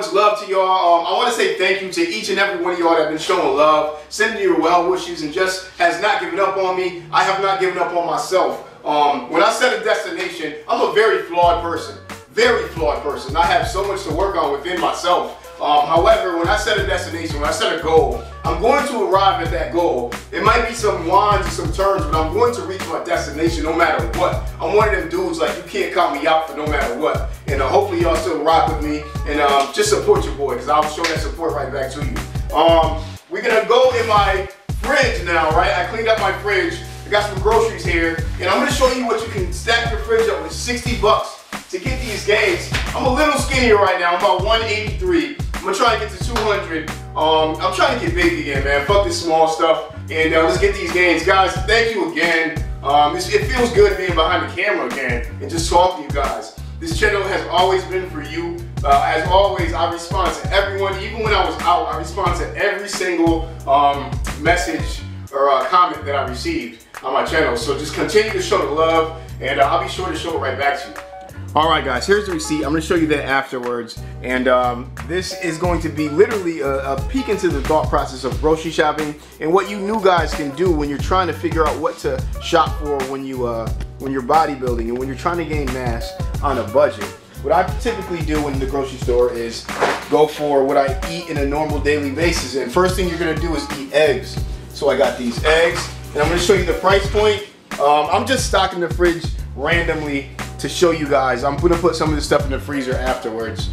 much love to y'all. Um, I want to say thank you to each and every one of y'all that have been showing love, sending your well wishes, and just has not given up on me. I have not given up on myself. Um, when I set a destination, I'm a very flawed person. Very flawed person. I have so much to work on within myself. Um, however, when I set a destination, when I set a goal, I'm going to arrive at that goal. It might be some winds and some turns, but I'm going to reach my destination no matter what. I'm one of them dudes like you can't count me out for no matter what. And uh, hopefully y'all still rock with me and um, just support your boy because I'll show that support right back to you. Um, we're gonna go in my fridge now, right? I cleaned up my fridge. I got some groceries here, and I'm gonna show you what you can stack your fridge up with 60 bucks to get these gains. I'm a little skinnier right now. I'm about 183. I'm gonna try to get to 200. Um, I'm trying to get big again, man. Fuck this small stuff. And uh, let's get these gains. Guys, thank you again. Um, it feels good being behind the camera again and just talking to you guys. This channel has always been for you. Uh, as always, I respond to everyone. Even when I was out, I respond to every single um, message or uh, comment that I received on my channel. So just continue to show the love and uh, I'll be sure to show it right back to you. All right, guys, here's the receipt. I'm gonna show you that afterwards. And um, this is going to be literally a, a, peek into the thought process of grocery shopping and what you new guys can do when you're trying to figure out what to shop for when, you, uh, when you're bodybuilding and when you're trying to gain mass on a budget. What I typically do in the grocery store is go for what I eat in a normal daily basis. And first thing you're gonna do is eat eggs. So I got these eggs, and I'm gonna show you the price point. Um, I'm just stocking the fridge randomly to show you guys. I'm gonna put some of this stuff in the freezer afterwards.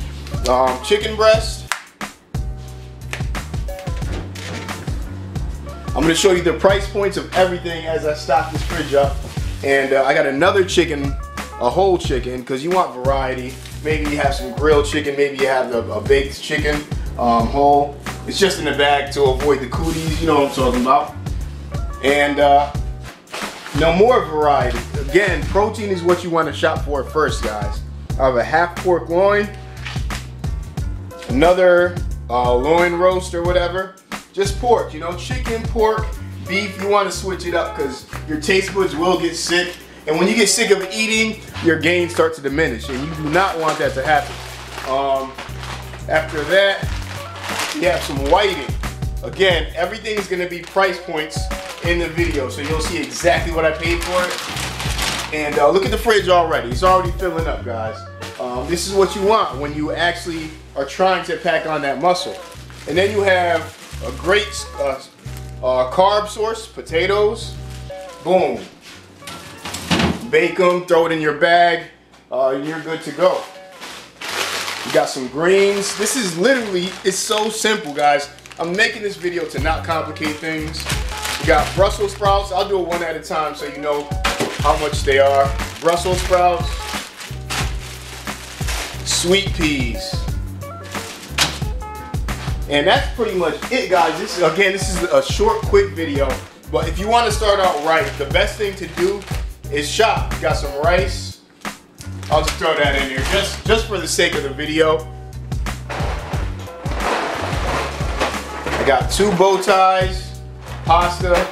Um, chicken breast. I'm gonna show you the price points of everything as I stock this fridge up. And uh, I got another chicken, a whole chicken, because you want variety. Maybe you have some grilled chicken, maybe you have a, a baked chicken um, whole. It's just in the bag to avoid the cooties, you know what I'm talking about. And uh, no more variety. Again, protein is what you want to shop for first, guys. I have a half pork loin, another uh, loin roast or whatever. Just pork, you know, chicken, pork, beef. You want to switch it up because your taste buds will get sick. And when you get sick of eating, your gains start to diminish. And you do not want that to happen. Um, after that, you have some whiting. Again, everything is going to be price points in the video. So you'll see exactly what I paid for it. And uh, look at the fridge already. It's already filling up, guys. Um, this is what you want when you actually are trying to pack on that muscle. And then you have a great uh, uh, carb source, potatoes. Boom. Bake them, throw it in your bag. Uh, you're good to go. You got some greens. This is literally, it's so simple, guys. I'm making this video to not complicate things. Got Brussels sprouts. I'll do it one at a time so you know how much they are. Brussels sprouts, sweet peas. And that's pretty much it, guys. This is, again, this is a short, quick video. But if you want to start out right, the best thing to do is shop. You got some rice. I'll just throw that in here just, just for the sake of the video. I got two bow ties pasta.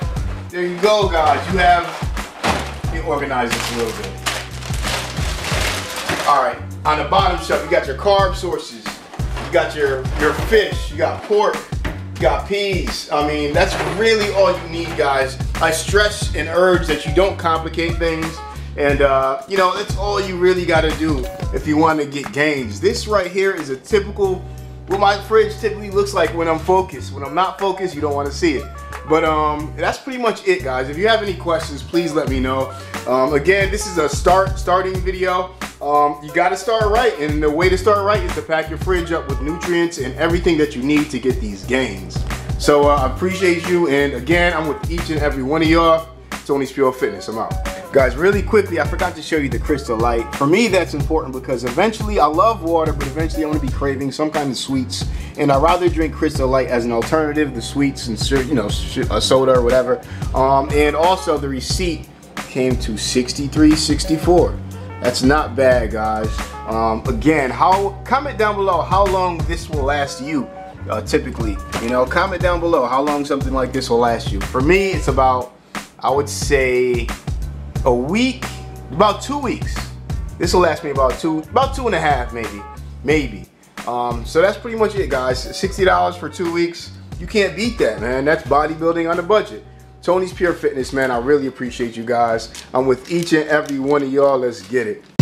There you go, guys. You have, let me organize this a little bit. All right, on the bottom shelf, you got your carb sources. You got your, your fish, you got pork, you got peas. I mean, that's really all you need, guys. I stress and urge that you don't complicate things. And, uh, you know, that's all you really got to do if you want to get gains. This right here is a typical, what my fridge typically looks like when I'm focused. When I'm not focused, you don't want to see it. But um, that's pretty much it, guys. If you have any questions, please let me know. Um, again, this is a start starting video. Um, you got to start right, and the way to start right is to pack your fridge up with nutrients and everything that you need to get these gains. So uh, I appreciate you, and again, I'm with each and every one of y'all. Tony's Pure Fitness. I'm out. Guys, really quickly, I forgot to show you the Crystal Light. For me, that's important because eventually, I love water, but eventually I'm gonna be craving some kind of sweets. And I'd rather drink Crystal Light as an alternative, the sweets and, you know, a soda or whatever. Um, and also the receipt came to 63.64. That's not bad, guys. Um, again, how comment down below how long this will last you. Uh, typically, you know, comment down below how long something like this will last you. For me, it's about I would say a week, about two weeks. This will last me about two, about two and a half maybe, maybe. Um, so that's pretty much it, guys. $60 for two weeks. You can't beat that, man. That's bodybuilding on a budget. Tony's Pure Fitness, man. I really appreciate you guys. I'm with each and every one of y'all. Let's get it.